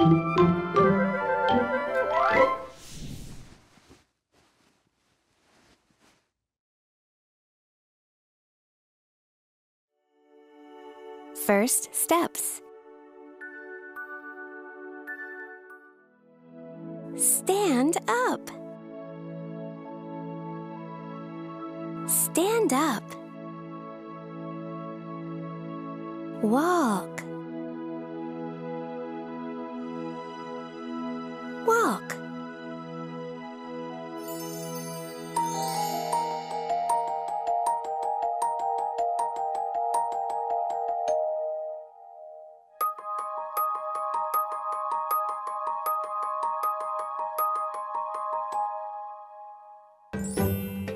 First steps. Stand up. Stand up. Walk.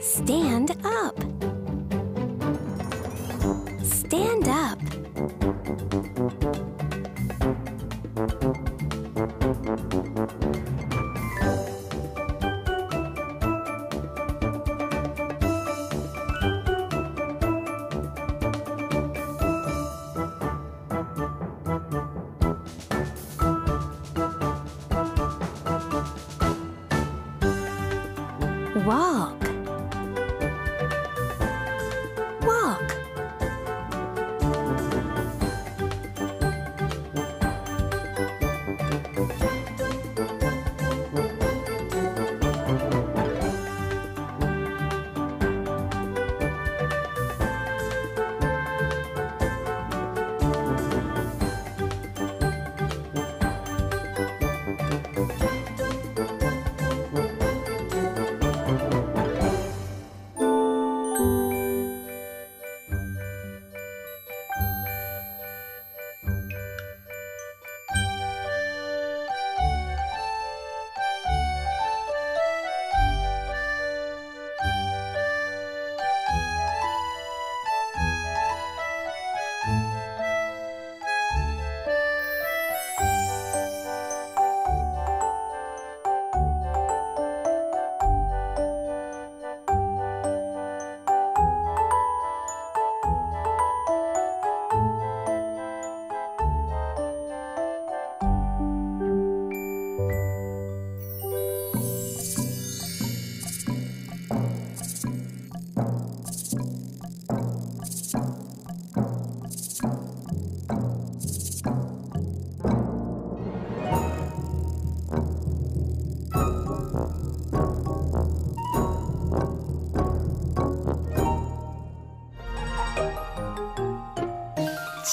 Stand up. Stand up.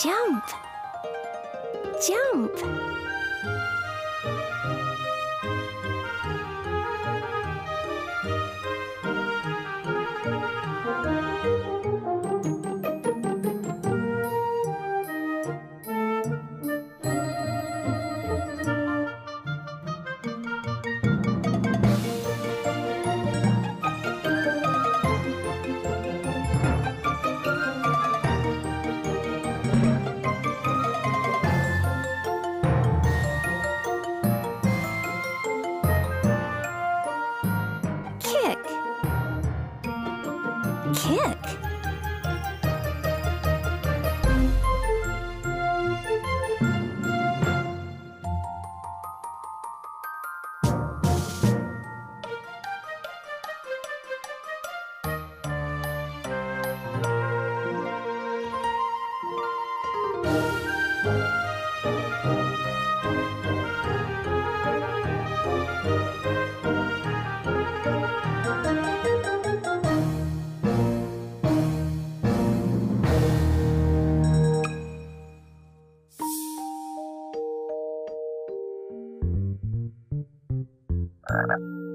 Jump. Jump. Kick. Kick. 拜拜。